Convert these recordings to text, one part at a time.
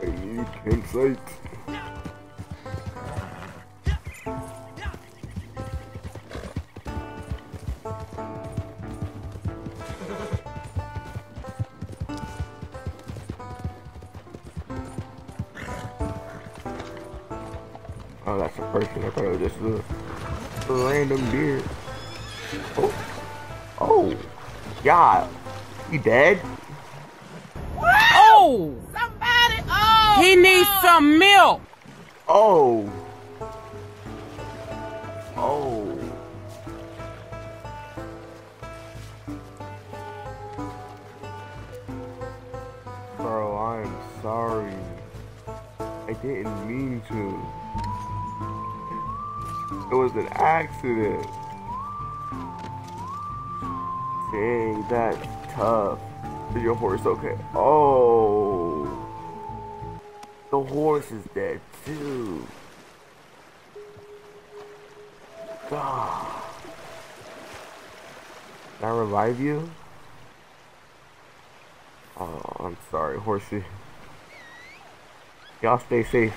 I need campsite. Oh, that's a person. I thought it was just a, random deer. Oh. Oh. Yeah. You dead? Oh! Somebody, oh! He needs some milk! Oh. Oh. Bro, I'm sorry. I didn't mean to. It was an accident. Dang, that's tough. Is your horse okay? Oh. The horse is dead too. Ah. God. Can I revive you? Oh, I'm sorry, horsey. Y'all stay safe.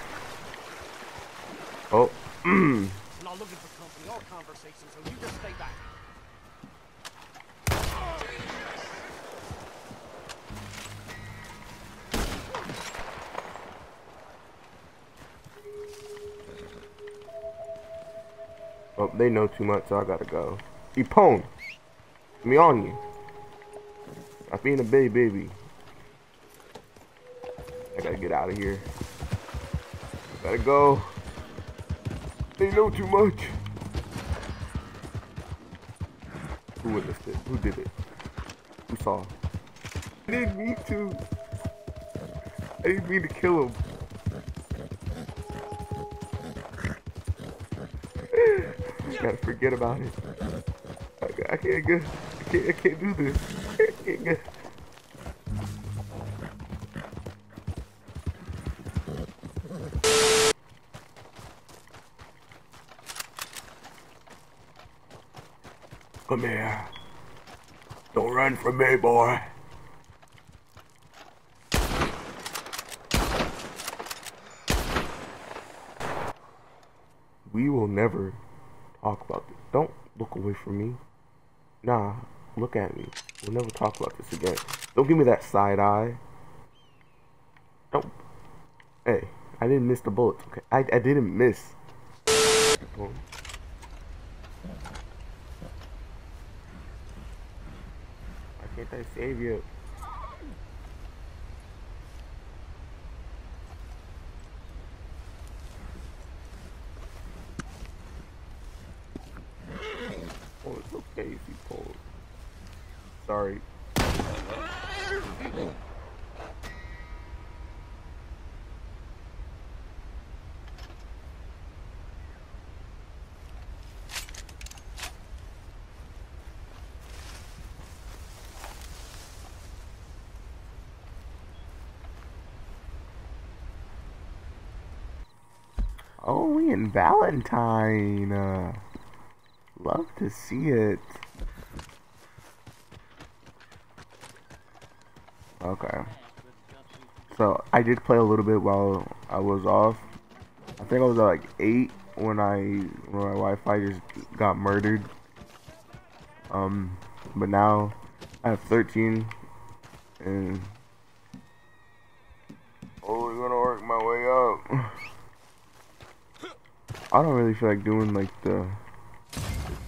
Oh. Not looking for company or conversation, so you just stay back. Oh, they know too much, so I gotta go. Epona! Me on you. I'm being a baby baby. I gotta get out of here. Gotta go. They know too much. Who witnessed it? Who did it? Who saw? I didn't mean to. I didn't mean to kill him. Gotta forget about it. I, I can't. I can't. I can't do this. I can't. Come here. Don't run from me, boy. We will never talk about this. Don't look away from me. Nah, look at me. We'll never talk about this again. Don't give me that side eye. Don't. Hey, I didn't miss the bullets. Okay, I I didn't miss. Why can't I save you? Oh, it's okay if you pull. Sorry. Oh, we in Valentine. Uh, love to see it. Okay. So I did play a little bit while I was off. I think I was at like eight when I when my Wi-Fi just got murdered. Um, but now I have 13, and oh, we're gonna work my way up. I don't really feel like doing like the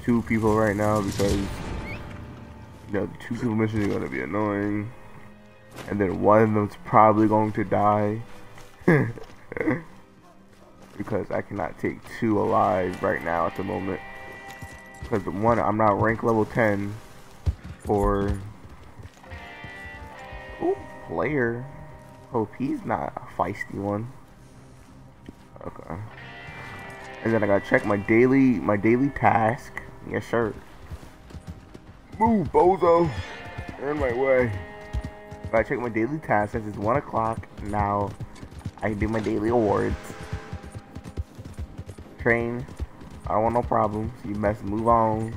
two people right now because you know the two people mission is gonna be annoying, and then one of them's probably going to die because I cannot take two alive right now at the moment. Because the one, I'm not rank level 10 for Ooh, player. Hope he's not a feisty one. Okay. And then I gotta check my daily my daily task. Yes, sir. Move, bozo. You're in my way. Gotta check my daily task since it's one o'clock. Now I can do my daily awards. Train. I don't want no problems. You best move on.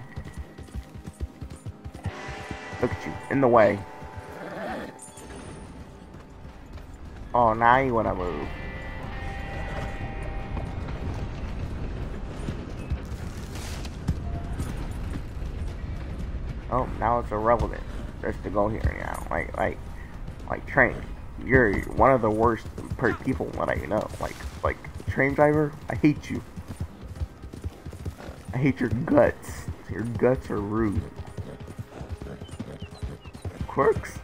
Look at you. In the way. Oh, now you wanna move. Oh, now it's irrelevant just to go here now. Like, like, like train. You're one of the worst people that I know. Like, like train driver. I hate you. I hate your guts. Your guts are rude. Quirks?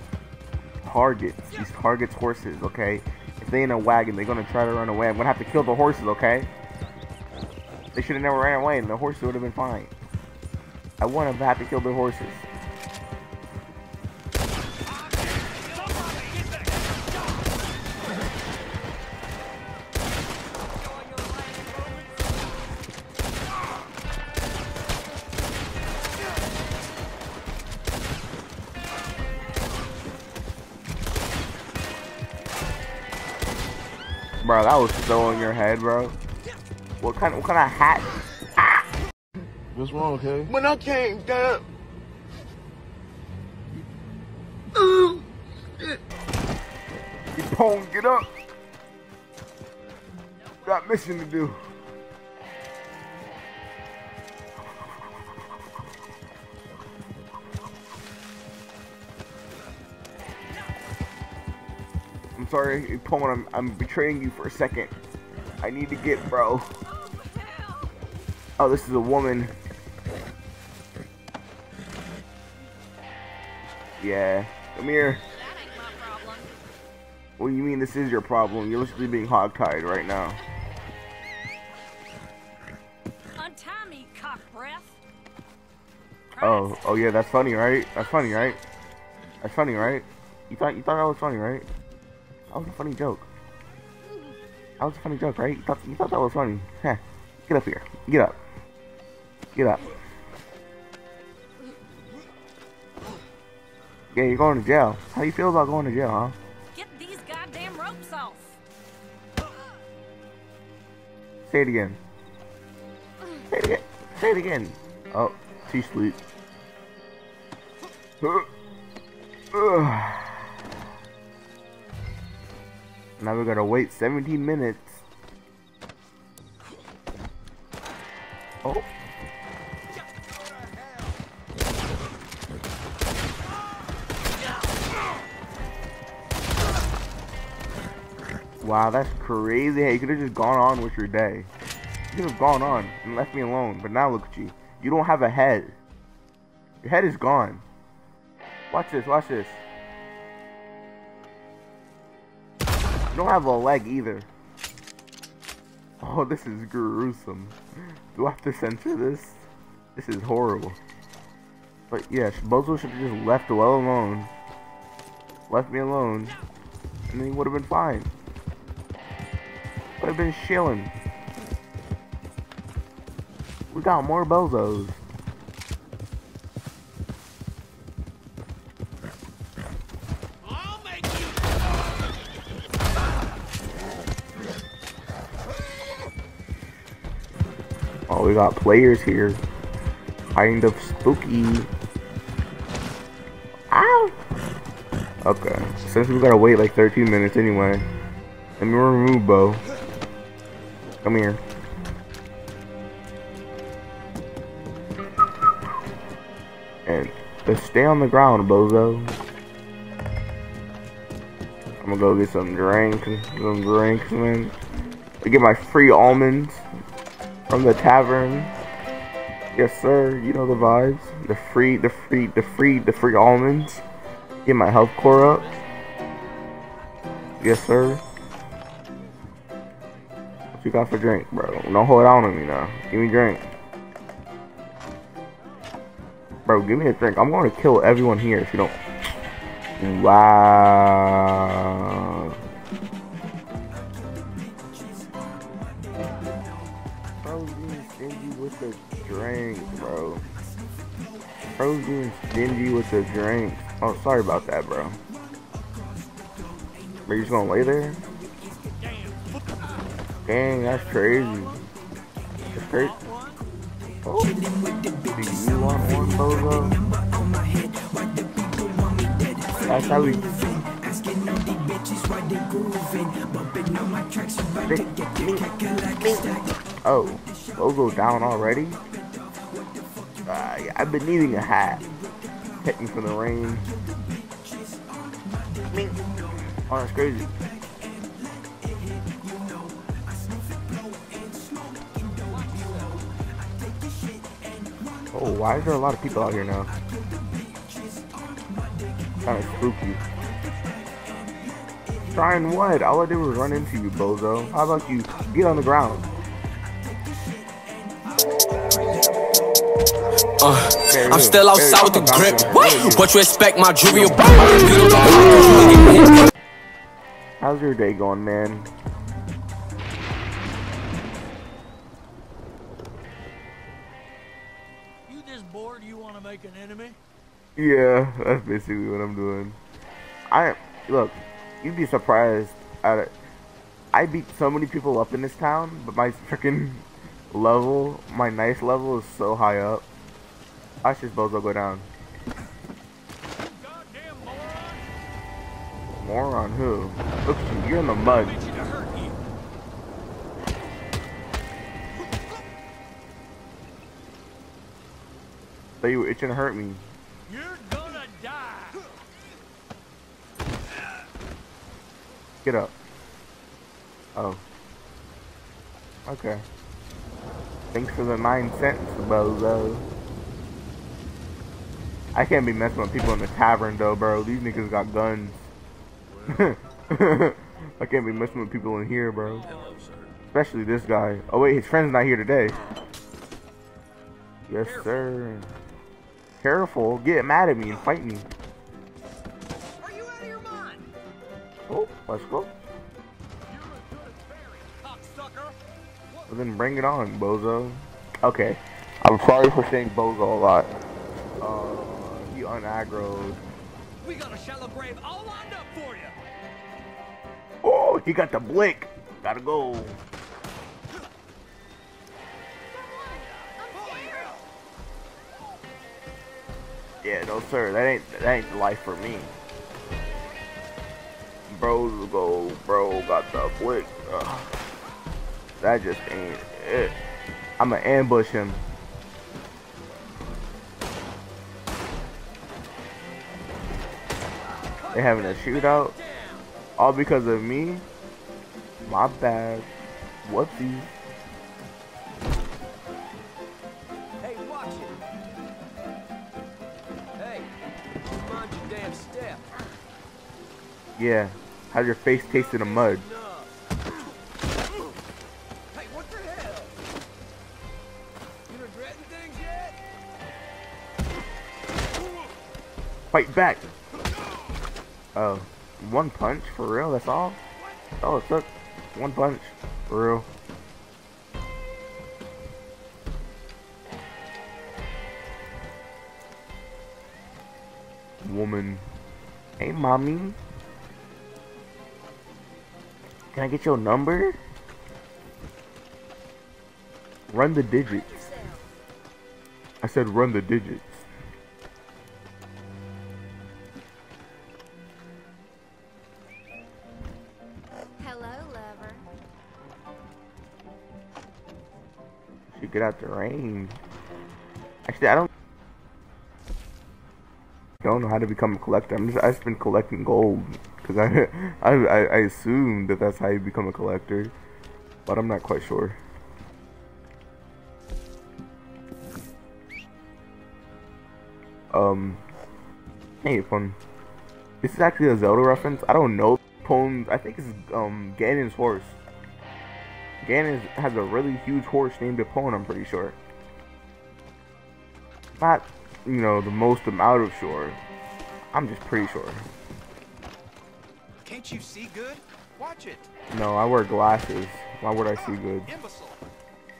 Targets. These targets horses, okay? If they in a wagon, they're gonna try to run away. I'm gonna have to kill the horses, okay? They should have never ran away and the horses would have been fine. I want to have to kill the horses. Bro, that was so in your head, bro. What kind what kind of hat? What's wrong, okay? When I came down. You don't get up. Got mission to do. I'm sorry, Pullman, I'm, I'm betraying you for a second. I need to get, bro. Oh, this is a woman. Yeah. Come here. What do you mean this is your problem? You're literally being hogtied right now. Untie me, cock breath. Oh, oh yeah, that's funny, right? That's funny, right? That's funny, right? You thought you thought that was funny, right? That was a funny joke. That was a funny joke, right? You thought, you thought that was funny. Heh. Get up here. Get up. Get up. Yeah, you're going to jail. How you feel about going to jail, huh? Get these goddamn ropes off. Say it again. Say it again. Say it again. Oh, she's asleep. Ugh. Now we gotta wait 17 minutes. Oh. Wow, that's crazy. Hey, you could have just gone on with your day. You could have gone on and left me alone. But now look at you. You don't have a head. Your head is gone. Watch this, watch this. You don't have a leg either. Oh, this is gruesome. Do I have to censor this? This is horrible. But yeah, Bozo should have just left well alone. Left me alone. And then he would have been fine. Have been chilling. We got more bozos. Oh, we got players here. Kind of spooky. Ow! Okay, since we gotta wait like 13 minutes anyway, let me remove Bo. Come here. And just stay on the ground, Bozo. I'm gonna go get some drinks, some drinks, man. I get my free almonds from the tavern. Yes, sir. You know the vibes. The free, the free, the free, the free almonds. Get my health core up. Yes, sir. You got for drink, bro? Don't hold on to me now. Give me drink. Bro, give me a drink. I'm going to kill everyone here if you don't. Wow. Frozen stingy with the drink, bro. Bro's being stingy with the drink. Oh, sorry about that, bro. Are you just gonna lay there? Dang, that's crazy. That's crazy. Oh. Do you want one, Bozo? That's how we... Oh, logo down already? Uh, yeah, I've been needing a hat. Hit me from the rain. Oh, that's crazy. Oh, why is there a lot of people out here now? Kind of spooky. Trying what? All I did was run into you, bozo. How about you get on the ground? Uh, I'm still outside with the grip. What? What you expect? My jewelry How's your day going, man? Yeah, that's basically what I'm doing. I look, you'd be surprised at it. I beat so many people up in this town, but my freaking level, my nice level is so high up. Watch this bozo go down. Moron! Who? Look you, you're in the mud. But you were itching to hurt me. You're gonna die. Get up. Oh. Okay. Thanks for the nine cents, bozo. I can't be messing with people in the tavern though, bro. These niggas got guns. I can't be messing with people in here, bro. Especially this guy. Oh wait, his friend's not here today. Yes, sir. Careful. Get mad at me and fight me. Let's go. You're as good as buried, cocksucker. Well, then bring it on, bozo. Okay. I'm sorry for saying bozo a lot. Uh, he unaggroed. We got a shallow grave all lined up for you. Oh, he got the blick. Gotta go. Yeah, no sir, that ain't that ain't the life for me. Bros go, bro got the. Ugh. That just ain't it. I'ma ambush him. They having a shootout, all because of me. My bad. Whoopsies. Hey, watch it. Hey, mind your damn step. Yeah. How's your face taste in the mud? Fight back. Oh, one punch for real? That's all? Oh, it took one punch for real. Woman. Hey, mommy. Can I get your number? Run the digits. I said run the digits. Hello, lover. Should get out the rain. Actually, I don't don't know how to become a collector. I'm just I've just been collecting gold because I, I I assumed that that's how you become a collector, but I'm not quite sure. Um, hey, fun. This is actually a Zelda reference. I don't know poems. I think it's um Ganon's horse. Ganon has a really huge horse named Epona, I'm pretty sure. Not, you know, the most I'm of sure. I'm just pretty sure. Can't you see good? Watch it. No, I wear glasses. Why would I see good? Imbecile.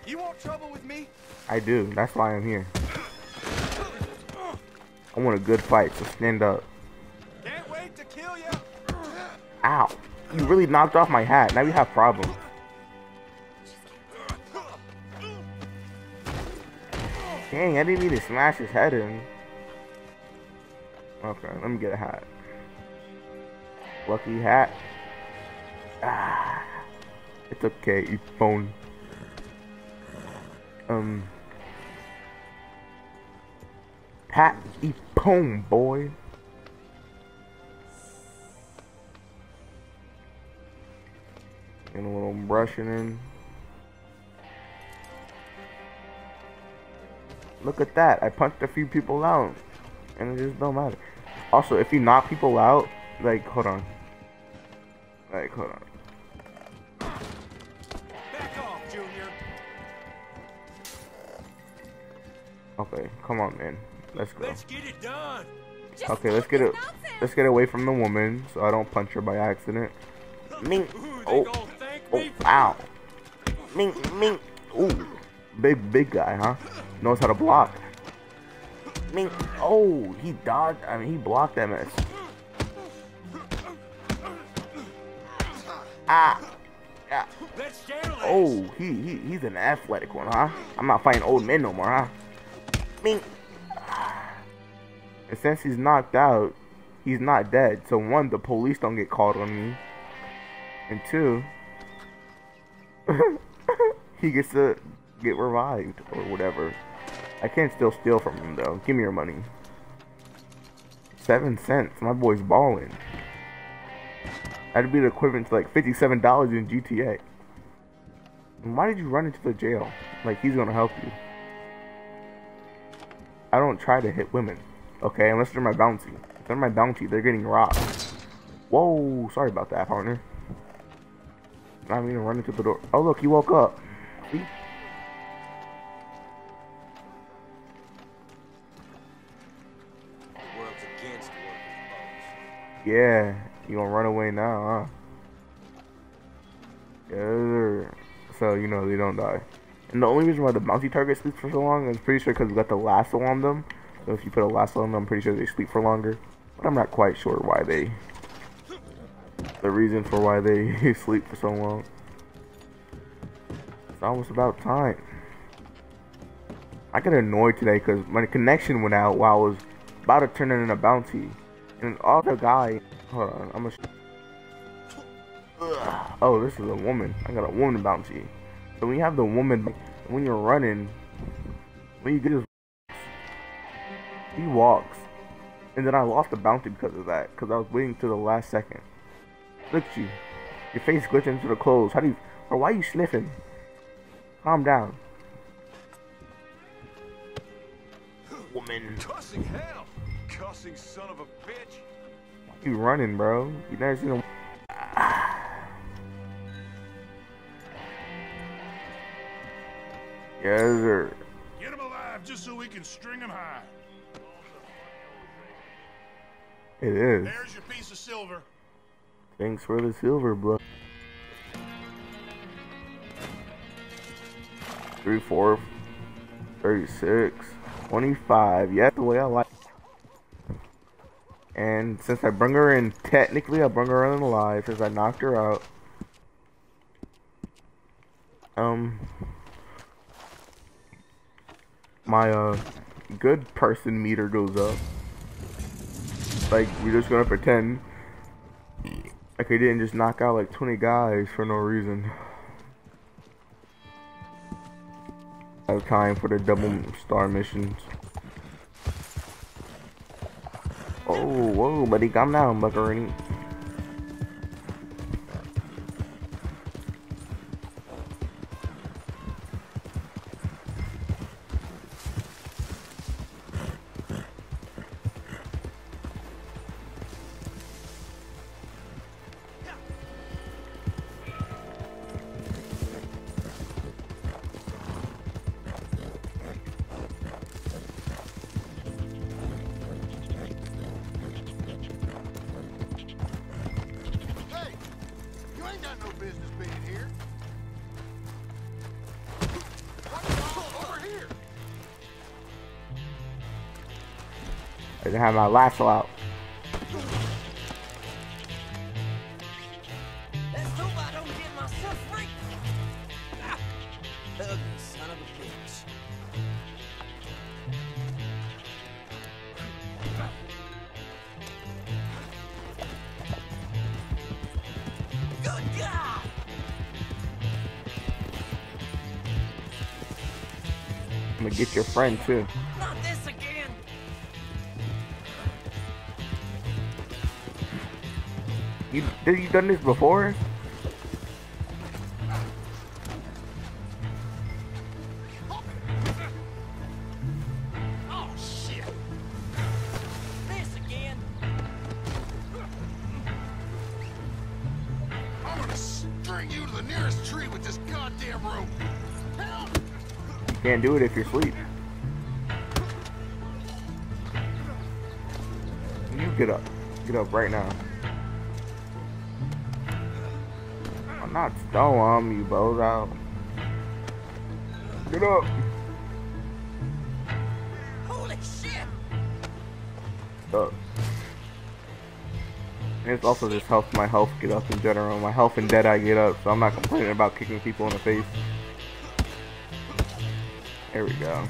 You want trouble with me? I do. That's why I'm here. I want a good fight, so stand up. Can't wait to kill you. Ow. You really knocked off my hat. Now we have problems. Dang, I didn't mean to smash his head in. Okay, let me get a hat. Lucky hat. Ah, it's okay, you phone. Um, Pat Epona, boy. And a little brushing in. Look at that. I punched a few people out. And it just don't matter. Also, if you knock people out, like, hold on. Like, hold on. Back off, Junior. Okay, come on, man. Let's go. Let's get it done. Just Okay, let's get it. nonsense. Let's get away from the woman, so I don't punch her by accident. Mink. Ooh, Oh. thank Oh, me ow. Mink, mink. Ooh, big, big guy, huh? Knows how to block. Mink. Oh, he dodged. I mean, he blocked that mess. Ah. Yeah. Oh, he, he he's an athletic one, huh? I'm not fighting old men no more, huh? Mink. And since he's knocked out, he's not dead. So one, the police don't get called on me. And two, he gets to get revived or whatever. I can't still steal from him though. Give me your money. Seven cents. My boy's balling. That'd be the equivalent to like fifty-seven dollars in GTA. Why did you run into the jail? Like he's gonna help you. I don't try to hit women. Okay, unless they're my bounty. If they're my bounty, they're getting robbed. Whoa, sorry about that, partner. I mean, to run into the door. Oh, look, he woke up. See? The world's against working folks. Yeah, you gonna run away now, huh? Yeah, so you know they don't die. And the only reason why the bounty target sleeps for so long is pretty sure because we got the lasso on them. So if you put a lasso on them, I'm pretty sure they sleep for longer. But I'm not quite sure why they. The reason for why they sleep for so long. It's almost about time. I got annoyed today because my connection went out while I was about to turn in a bounty. And all the guy. Hold on, I'm gonna. Oh, this is a woman. I got a woman bounty. So when you have the woman, when you're running, when you get his, he walks, and then I lost the bounty because of that. Because I was waiting to the last second. Look at you, your face glitching into the clothes. How do you? Or why are you sniffing? Calm down. Woman, Cussing hell! Cussing son of a bitch! You running, bro? You never seen him. Yes, sir. Get him alive just so we can string him high. It is. There's your piece of silver. Thanks for the silver, bro. Three, four, 36, 25. Yeah, the way I like. And since I bring her in, technically I bring her in alive since I knocked her out. Um, my uh good person meter goes up. Like we're just gonna pretend like I didn't just knock out like 20 guys for no reason. I have time for the double star missions. Oh, whoa, buddy, calm down, Buckaroo. Of a bitch. God! I'm gonna get your friend too. You did you done this before? Oh, shit! This again! I'm gonna string you to the nearest tree with this goddamn rope. Help! You can't do it if you're asleep. You get up. Get up right now. I'm not stone on you, bozo. Get up. Holy shit! And it's also just helps my health get up in general. My health and dead I get up, so I'm not complaining about kicking people in the face. There we go.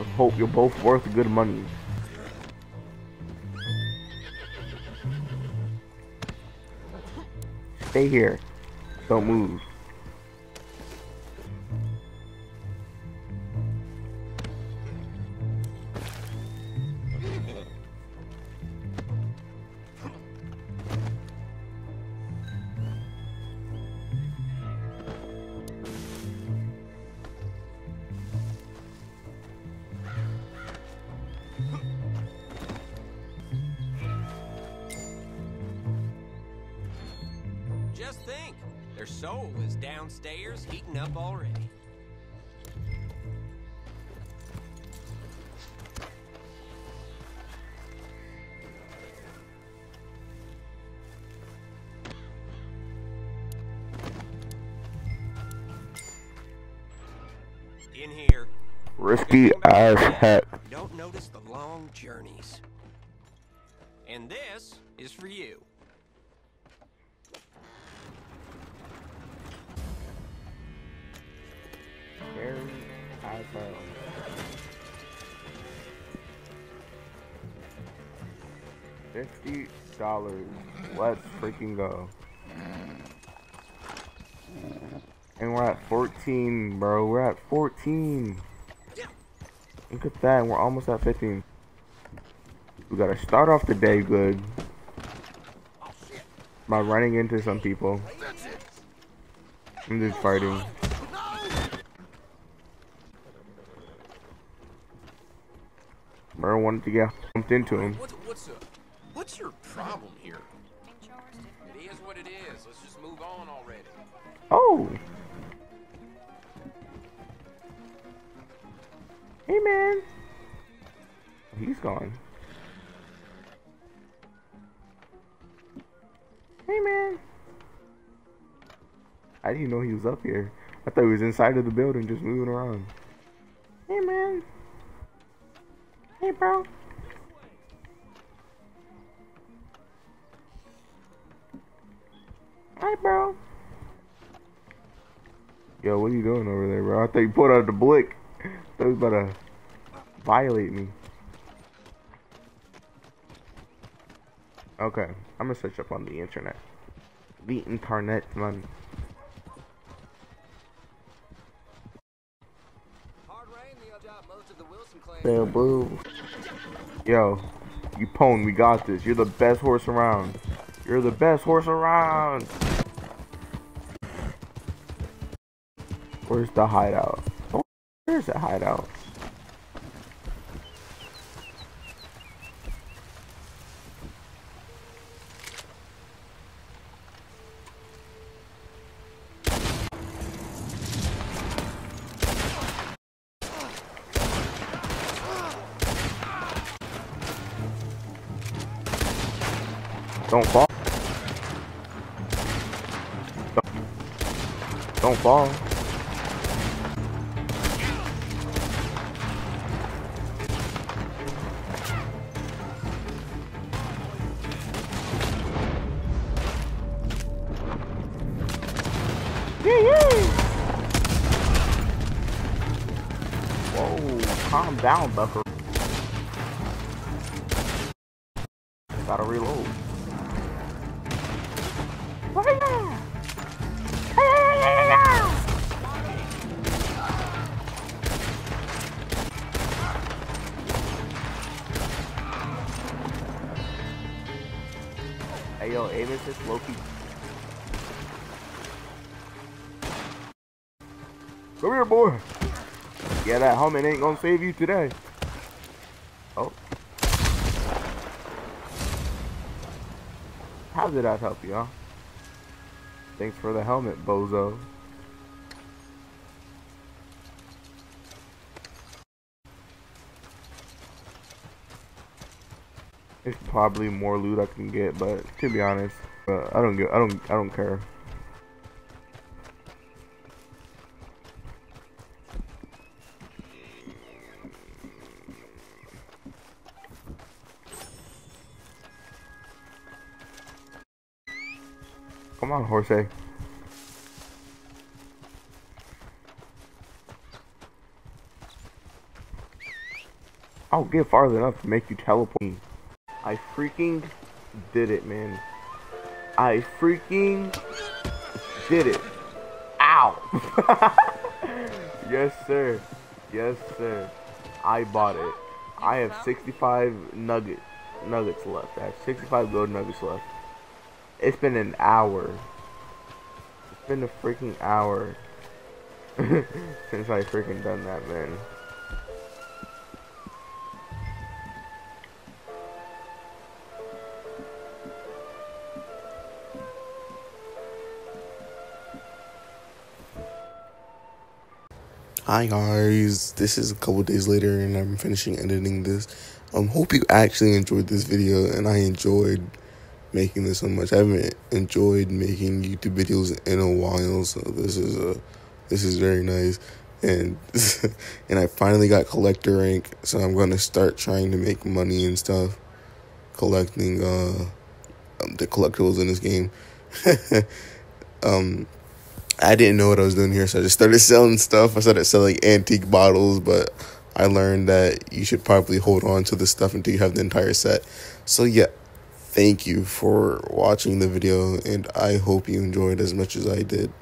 I hope you're both worth good money. Stay here. Don't move. Their soul is downstairs heating up already. In here, Risky as heck. don't notice the long journeys. And this is for you. Fifty dollars. Let's freaking go. And we're at 14, bro. We're at 14. Look at that. We're almost at 15. We gotta start off the day good by running into some people. I'm just fighting. Wanted to get bumped into him. What's what's uh, what's your problem here? It is what it is. Let's just move on already. Oh. Hey, man. He's gone. Hey, man. I didn't know he was up here. I thought he was inside of the building just moving around. Hey, man. Hey, bro. Hi, bro. Yo, what are you doing over there, bro? I thought you pulled out the blick. He was about to violate me. Okay, I'm gonna search up on the internet. The internet, man. Boo. Yo, you pwn, we got this. You're the best horse around. You're the best horse around. Where's the hideout? Oh, a hideout. Don't fall. Don't, fall. Whoa, calm down, Bucker. Gotta reload. Hey yo, aim assist low key. Come here, boy. Yeah, that helmet ain't gonna save you today. Oh. How did that help you, huh? Thanks for the helmet, bozo. It's probably more loot I can get, but to be honest, uh, I don't get, I don't, I don't care. Come on, Jorge. I'll get far enough to make you teleport. I freaking did it, man. I freaking did it. Ow! yes, sir. Yes, sir. I bought it. I have 65 nugget nuggets left. I have 65 gold nuggets left. It's been an hour. It's been a freaking hour since I freaking done that, man. Hi guys, this is a couple days later and I'm finishing editing this. Um, hope you actually enjoyed this video and I enjoyed making this so much. I haven't enjoyed making YouTube videos in a while, so this is a this is very nice. And and I finally got collector rank, so I'm gonna start trying to make money and stuff, collecting uh um, the collectibles in this game. um I didn't know what I was doing here, so I just started selling stuff. I started selling antique bottles, but I learned that you should probably hold on to the stuff until you have the entire set. So yeah, thank you for watching the video, and I hope you enjoyed as much as I did.